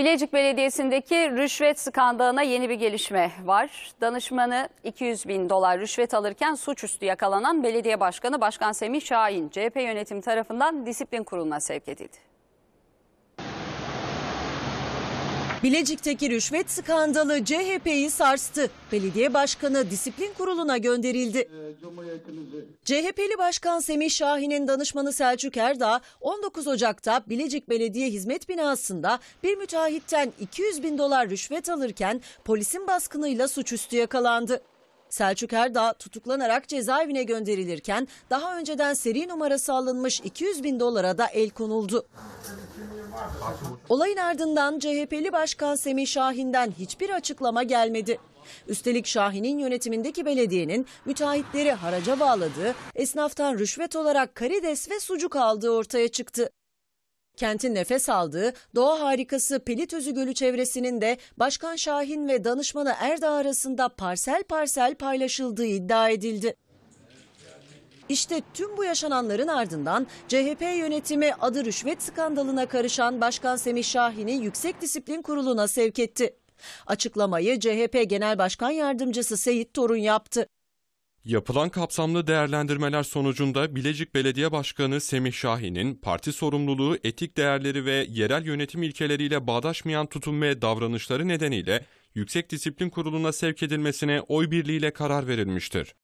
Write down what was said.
Bilecik Belediyesi'ndeki rüşvet skandalına yeni bir gelişme var. Danışmanı 200 bin dolar rüşvet alırken suçüstü yakalanan belediye başkanı Başkan Semih Şahin CHP yönetimi tarafından disiplin kuruluna sevk edildi. Bilecik'teki rüşvet skandalı CHP'yi sarstı. Belediye başkanı disiplin kuruluna gönderildi. CHP'li başkan Semih Şahin'in danışmanı Selçuk Erdağ 19 Ocak'ta Bilecik Belediye Hizmet Binası'nda bir müteahhitten 200 bin dolar rüşvet alırken polisin baskınıyla suçüstü yakalandı. Selçuk Erdağ tutuklanarak cezaevine gönderilirken daha önceden seri numarası alınmış 200 bin dolara da el konuldu. Olayın ardından CHP'li Başkan Semih Şahin'den hiçbir açıklama gelmedi. Üstelik Şahin'in yönetimindeki belediyenin müteahhitleri haraca bağladığı, esnaftan rüşvet olarak karides ve sucuk aldığı ortaya çıktı. Kentin nefes aldığı doğa harikası Pelitözü Gölü çevresinin de Başkan Şahin ve danışmanı Erdağ arasında parsel parsel paylaşıldığı iddia edildi. İşte tüm bu yaşananların ardından CHP yönetimi adı rüşvet skandalına karışan Başkan Semih Şahin'i Yüksek Disiplin Kurulu'na sevk etti. Açıklamayı CHP Genel Başkan Yardımcısı Seyit Torun yaptı. Yapılan kapsamlı değerlendirmeler sonucunda Bilecik Belediye Başkanı Semih Şahin'in parti sorumluluğu, etik değerleri ve yerel yönetim ilkeleriyle bağdaşmayan tutum ve davranışları nedeniyle Yüksek Disiplin Kurulu'na sevk edilmesine oy birliğiyle karar verilmiştir.